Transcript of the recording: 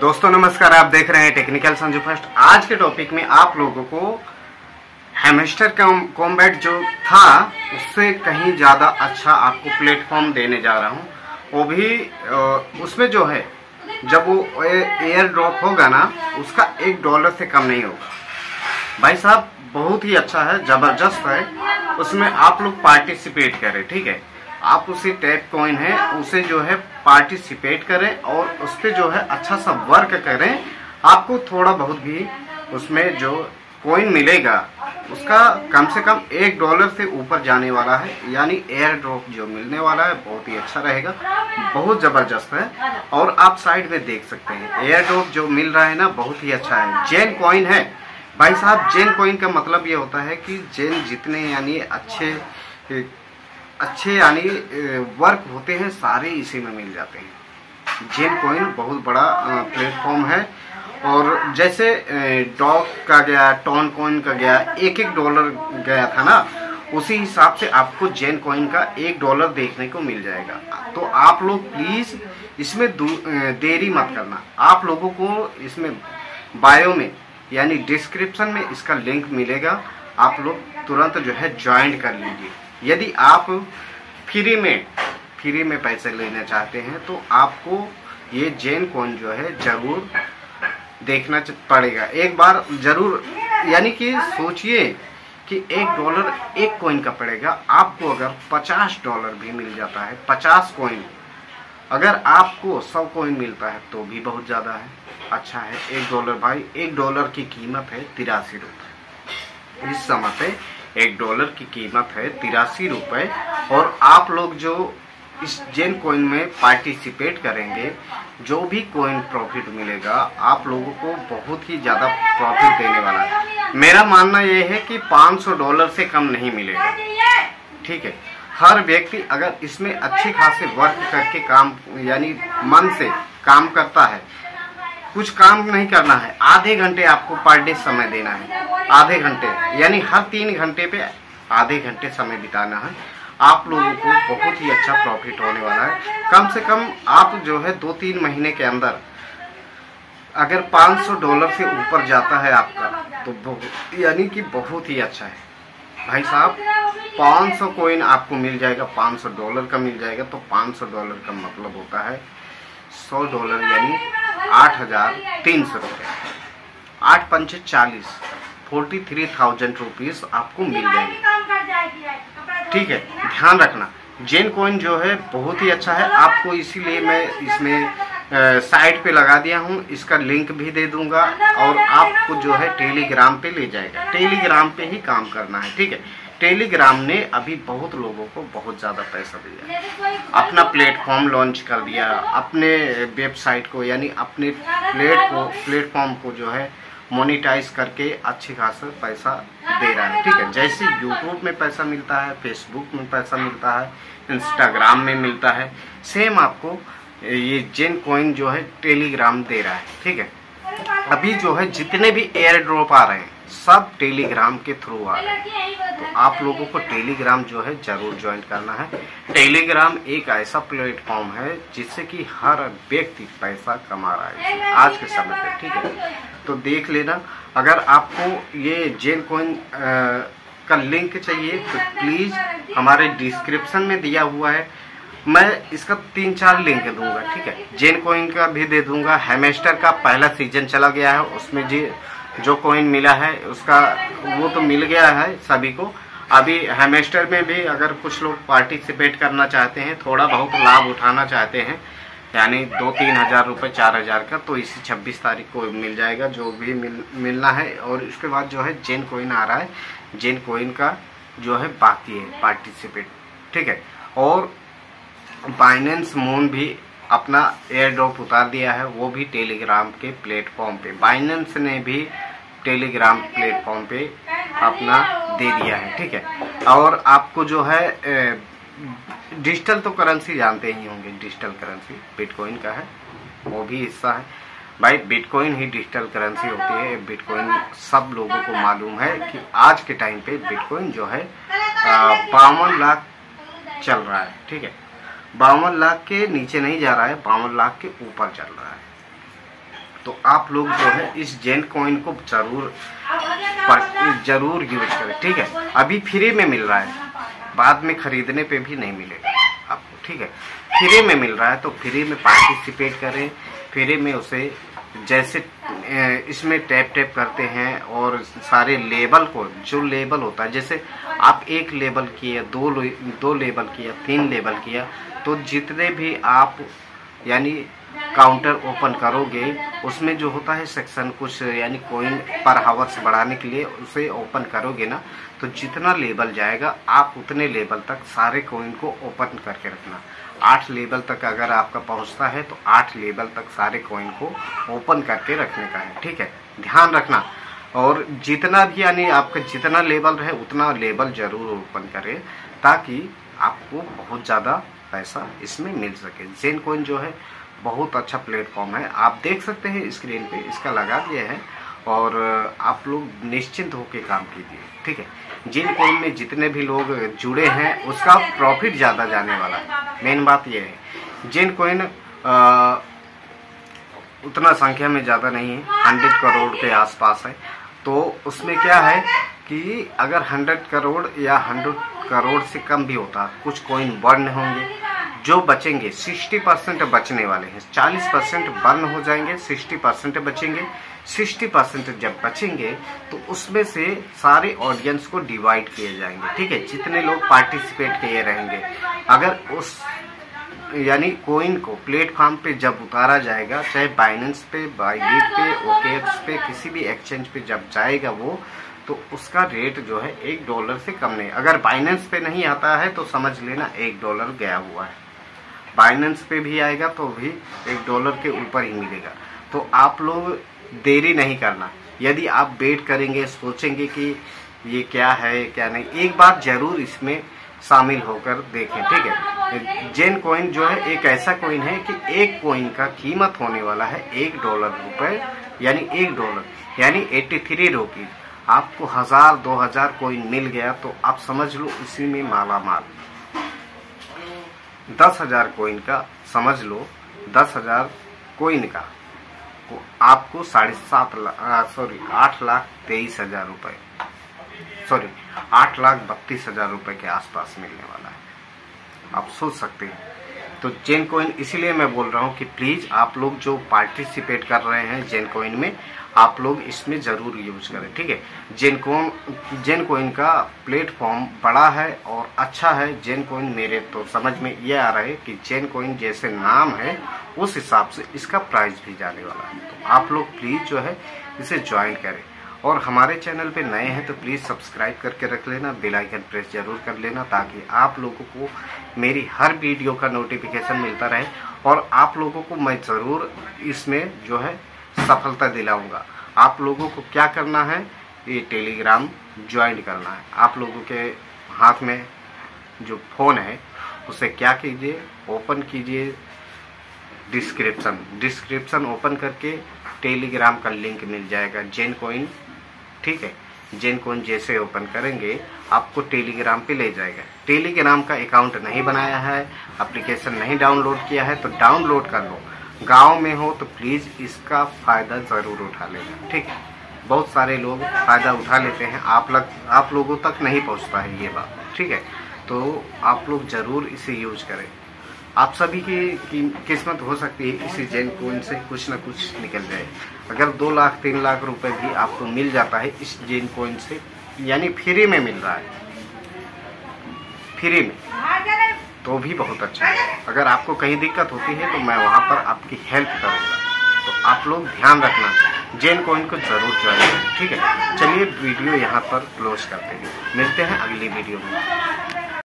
दोस्तों, नमस्कार, आप देख रहे हैं टेक्निकल संजू फ़र्स्ट आज के टॉपिक में आप लोगों को हेमेस्टर कॉम्बैट जो था, उससे कहीं ज़्यादा अच्छा आपको प्लेटफॉर्म देने जा रहा हूँ। वो भी उसमें जो है, जब वो एयर ड्रॉप होगा ना, उसका एक डॉलर से कम नहीं होगा। भाई साहब, बहुत ही अच्छा है, ज़बरदस्त है। उसमें आप लोग पार्टिसिपेट करें, ठीक है? आप उसे टैप कॉइन है, उसे जो है पार्टिसिपेट करें और उस पर जो है अच्छा सा वर्क करें। आपको थोड़ा बहुत भी उसमें जो कॉइन मिलेगा, उसका कम से कम एक डॉलर से ऊपर जाने वाला है, यानी एयर ड्रॉप जो मिलने वाला है, बहुत ही अच्छा रहेगा, बहुत ज़बरदस्त है। और आप साइड में देख सकते हैं एयर ड्रॉप जो मिल रहा है ना, बहुत ही अच्छा है। जेन कॉइन है। भाई साहब जेन कॉइन का मतलब ये होता है कि जेन जितने यानी अच्छे अच्छे यानी वर्क होते हैं, सारे इसी में मिल जाते हैं। जेन कॉइन बहुत बड़ा प्लेटफॉर्म है। और जैसे डॉग का गया टॉन कॉइन का गया एक एक डॉलर गया था ना, उसी हिसाब से आपको जेन कॉइन का एक डॉलर देखने को मिल जाएगा। तो आप लोग प्लीज़ इसमें देरी मत करना। आप लोगों को इसमें बायो में, यानी डिस्क्रिप्शन में इसका लिंक मिलेगा। आप लोग तुरंत जो है ज्वाइन कर लीजिए। यदि आप फ्री में फ्री में पैसे लेना चाहते हैं तो आपको ये जैन कॉइन जो है, ज़रूर देखना पड़ेगा। एक बार ज़रूर, यानी कि सोचिए कि एक डॉलर एक कॉइन का पड़ेगा। आपको अगर पचास डॉलर भी मिल जाता है, पचास कॉइन, अगर आपको सौ कॉइन मिलता है तो भी बहुत ज़्यादा है। अच्छा है, एक डॉलर भाई, एक डॉलर की कीमत है तिरासी रुपये इस समय पे एक डॉलर की कीमत है, तिरासी रुपये और आप लोग जो इस जेन कॉइन में पार्टिसिपेट करेंगे, जो भी कॉइन प्रॉफिट मिलेगा, आप लोगों को बहुत ही ज़्यादा प्रॉफिट देने वाला है। मेरा मानना यह है कि 500 डॉलर से कम नहीं मिलेगा। ठीक है? हर व्यक्ति अगर इसमें अच्छी खासी वर्क करके काम, यानी मन से काम करता है कुछ काम नहीं करना है। आधे घंटे आपको पर डे समय देना है। आधे घंटे, यानी हर तीन घंटे पे आधे घंटे समय बिताना है। आप लोगों को बहुत ही अच्छा प्रॉफिट होने वाला है। कम से कम आप जो है दो तीन महीने के अंदर अगर 500 डॉलर से ऊपर जाता है आपका तो यानी कि बहुत ही अच्छा है। भाई साहब 500 कोइन आपको मिल जाएगा 500 डॉलर का मिल जाएगा तो 500 डॉलर का मतलब होता है 100 डॉलर, यानी आठ हज़ार तीन सौ रुपये। आठ पंच चालीस फोर्टी थ्री थाउज़ेंड रुपीज़ आपको मिल जाएँगे। ठीक है ध्यान रखना जेन कॉइन जो है बहुत ही अच्छा है। आपको इसीलिए मैं इसमें साइट पे लगा दिया हूँ इसका लिंक भी दे दूँगा और आपको जो है टेलीग्राम पे ले जाएगा। टेलीग्राम पे ही काम करना है ठीक है? टेलीग्राम ने अभी बहुत लोगों को बहुत ज़्यादा पैसा दिया अपना प्लेटफॉर्म लॉन्च कर दिया, अपने वेबसाइट को, यानी अपने प्लेट को, प्लेटफॉर्म को जो है, मोनिटाइज करके अच्छी खासा पैसा दे रहा है। ठीक है, जैसे यूट्यूब में पैसा मिलता है, फेसबुक में पैसा मिलता है, इंस्टाग्राम में मिलता है, सेम आपको ये जेन कॉइन जो है, टेलीग्राम दे रहा है। ठीक है, अभी जो है, जितने भी एयर ड्रॉप आ रहे हैं सब टेलीग्राम के थ्रू आ रहे हैं। तो आप लोगों को टेलीग्राम जो है ज़रूर ज्वाइन करना है। टेलीग्राम एक ऐसा प्लेटफॉर्म है जिससे कि हर व्यक्ति पैसा कमा रहा है। आज के समय पे ठीक है? तो देख लेना। अगर आपको ये जेन कॉइन का लिंक चाहिए तो प्लीज़ हमारे डिस्क्रिप्शन में दिया हुआ है। मैं इसका तीन चार लिंक दूँगा ठीक है? जेन कोइन का भी दे दूँगा। हेमेस्टर का पहला सीज़न चला गया है उसमें जी जो कॉइन मिला है, उसका वो तो मिल गया है सभी को। अभी हेमेस्टर में भी अगर कुछ लोग पार्टिसिपेट करना चाहते हैं, थोड़ा बहुत लाभ उठाना चाहते हैं, यानी दो तीन हज़ार रुपये चार हज़ार का तो इसी छब्बीस तारीख को मिल जाएगा, जो भी मिल, मिलना है। और उसके बाद जो है जेन कोइन आ रहा है। जेन कोइन का जो है, बाकी है पार्टिसिपेट ठीक है? और बाइनेंस मून भी अपना एयर ड्रॉप उतार दिया है, वो भी टेलीग्राम के प्लेटफॉर्म पे। बाइनेंस ने भी टेलीग्राम प्लेटफॉर्म पे अपना दे दिया है, ठीक है? और आपको जो है डिजिटल तो करेंसी जानते ही होंगे, डिजिटल करेंसी, बिटकॉइन का है, वो भी हिस्सा है। भाई, बिटकॉइन ही डिजिटल करेंसी होती है, बिटकॉइन सब लोगों को मालूम है कि आज के टाइम पे बिटकॉइन जो है बावन लाख चल रहा है, ठीक है? बावन लाख के नीचे नहीं जा रहा है, बावन लाख के ऊपर चल रहा है। तो आप लोग जो है इस जेन कॉइन को ज़रूर ज़रूर यूज़ करें, ठीक है? अभी फ्री में मिल रहा है। बाद में खरीदने पे भी नहीं मिलेगा आपको, ठीक है? फ्री में मिल रहा है तो फ्री में पार्टिसिपेट करें। फ्री में उसे जैसे इसमें टैप टैप करते हैं और सारे लेबल को, जो लेबल होता है, जैसे आप एक लेबल किया, दो दो लेबल किया, तीन लेबल किया तो जितने भी आप, यानी काउंटर ओपन करोगे, उसमें जो होता है सेक्शन कुछ, यानी कोइन पर हावर्स बढ़ाने के लिए उसे ओपन करोगे ना तो जितना लेबल जाएगा, आप उतने लेवल तक सारे कोइन को ओपन करके रखना। आठ लेवल तक अगर आपका पहुँचता है तो आठ लेवल तक सारे कोइन को ओपन करके रखने का है, ठीक है? ध्यान रखना। और जितना भी, यानी आपका जितना लेवल रहे, उतना लेवल ज़रूर ओपन करें, ताकि आपको बहुत ज़्यादा पैसा इसमें मिल सके। जेन कोइन जो है बहुत अच्छा प्लेटफॉर्म है। आप देख सकते हैं स्क्रीन पे, इसका लगा दिया है और आप लोग निश्चिंत होकर काम कीजिए, ठीक है? जिन कोइन में जितने भी लोग जुड़े हैं, उसका प्रॉफिट ज़्यादा जाने वाला है। मेन बात यह है, जिन कोइन उतना संख्या में ज़्यादा नहीं है हंड्रेड करोड़ के आसपास है तो उसमें क्या है? कि अगर हंड्रेड करोड़ या हंड्रेड करोड़ से कम भी होता, कुछ कोइन बर्न होंगे। जो बचेंगे 60 परसेंट बचने वाले हैं। 40 परसेंट बर्न हो जाएँगे 60 परसेंट बचेंगे। 60 परसेंट जब बचेंगे तो उसमें से सारे ऑडियंस को डिवाइड किए जाएँगे। ठीक है, जितने लोग पार्टिसिपेट किए रहेंगे। अगर उस, यानी कोइन को प्लेटफॉर्म पे जब उतारा जाएगा, चाहे बाइनेंस पे बाईबीट पे ओकेएक्स पे, किसी भी एक्सचेंज पे जब जाएगा वो तो उसका रेट जो है एक डॉलर से कम नहीं। अगर बाइनेंस पे नहीं आता है तो समझ लेना एक डॉलर गया हुआ है। बाइनेंस पे भी आएगा तो भी एक डॉलर के ऊपर ही मिलेगा। तो आप लोग देरी नहीं करना। यदि आप वेट करेंगे, सोचेंगे कि ये क्या है क्या नहीं, एक बार ज़रूर इसमें शामिल होकर देखें, ठीक है? जेन कॉइन जो है, एक ऐसा कॉइन है कि एक कॉइन का कीमत होने वाला है एक डॉलर रुपए, यानी एक डॉलर यानी एट्टी थ्री रुपीज़ आपको हज़ार, दो हज़ार कोइन मिल गया तो आप समझ लो इसी में माला माल दस हज़ार कोइन का, समझ लो, दस हज़ार कोइन का। को आपको साढ़े सात लाख सॉरी आठ लाख तेईस हज़ार रुपए। सॉरी आठ लाख बत्तीस हज़ार रुपए के आसपास मिलने वाला है। आप सोच सकते हैं। तो जेन कोइन इसीलिए मैं बोल रहा हूँ कि प्लीज़ आप लोग जो पार्टिसिपेट कर रहे हैं जेन कोइन में, आप लोग इसमें ज़रूर यूज़ करें, ठीक है? जेन जेन कोइन का प्लेटफॉर्म बड़ा है और अच्छा है जेन कोइन मेरे तो समझ में ये आ रहा है कि जेन कोइन जैसे नाम है, उस हिसाब से इसका प्राइस भी जाने वाला है। तो आप लोग प्लीज़ जो है, इसे ज्वाइन करें। और हमारे चैनल पे नए हैं तो प्लीज़ सब्सक्राइब करके रख लेना, बेल आइकन प्रेस ज़रूर कर लेना ताकि आप लोगों को मेरी हर वीडियो का नोटिफिकेशन मिलता रहे और आप लोगों को मैं ज़रूर इसमें जो है सफलता दिलाऊँगा। आप लोगों को क्या करना है? ये टेलीग्राम ज्वाइन करना है। आप लोगों के हाथ में जो फ़ोन है, उसे क्या कीजिए? ओपन कीजिए डिस्क्रिप्शन डिस्क्रिप्शन ओपन करके टेलीग्राम का लिंक मिल जाएगा। जेन कोइन ठीक है, जिनको जैसे ओपन करेंगे, आपको टेलीग्राम पे ले जाएगा। टेलीग्राम का अकाउंट नहीं बनाया है एप्लीकेशन नहीं डाउनलोड किया है तो डाउनलोड कर लो। गाँव में हो तो प्लीज़ इसका फ़ायदा ज़रूर उठा लेना, ठीक है? बहुत सारे लोग फ़ायदा उठा लेते हैं, आप लग, आप लोगों तक नहीं पहुँचता है ये बात, ठीक है? तो आप लोग ज़रूर इसे यूज़ करें। आप सभी की, किस्मत हो सकती है इसी जेन कोइन से कुछ ना कुछ निकल जाए। अगर दो लाख तीन लाख रुपए भी आपको मिल जाता है इस जेन कोइन से यानी फ्री में मिल रहा है। फ्री में। तो भी बहुत अच्छा है। अगर आपको कहीं दिक्कत होती है तो मैं वहाँ पर आपकी हेल्प करूँगा। तो आप लोग ध्यान रखना जेन कोइन को ज़रूर ज्वाइन करें ठीक है? चलिए वीडियो यहाँ पर क्लोज करते हैं। मिलते हैं अगली वीडियो में।